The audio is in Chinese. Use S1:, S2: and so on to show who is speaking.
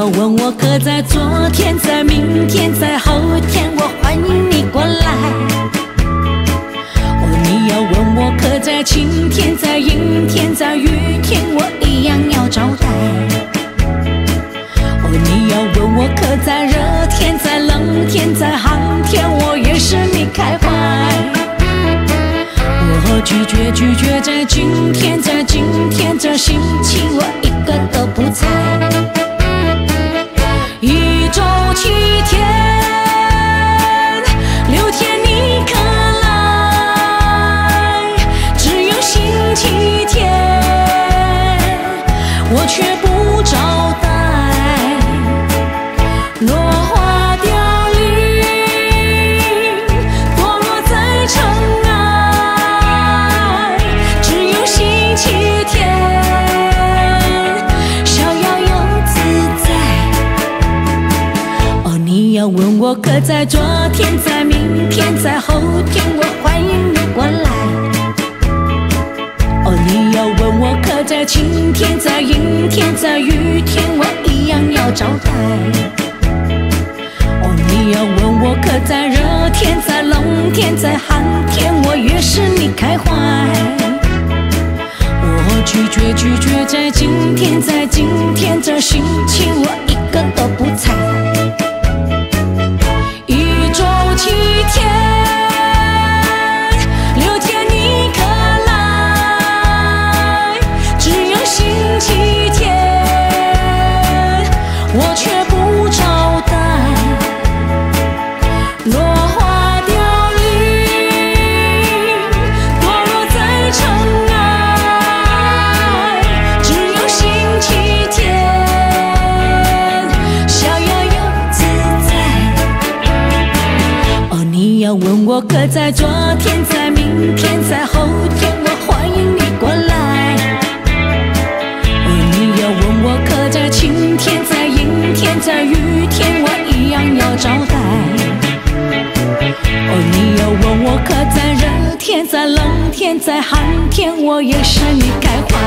S1: 要问我可在昨天，在明天，在后天，我欢迎你过来。哦，你要问我可在晴天，在阴天，在雨天，我一样要招待。哦，你要问我可在热天，在冷天，在寒天，我也是你开怀。我拒绝拒绝在今天，在今天这星期，我一个都要问我可在昨天，在明天，在后天，我欢迎你过来。哦，你要问我可在晴天，在阴天，在雨天，我一样要招待。哦，你要问我可在热天，在冷天，在寒天，我也是你开怀。我拒绝拒绝在今天，在今天这星期，我你要问我可在昨天，在明天，在后天，我欢迎你过来。哦，你要问我可在晴天，在阴天，在雨天，我一样要招待。哦，你要问我可在热天，在冷天，在寒天，我也是你开怀。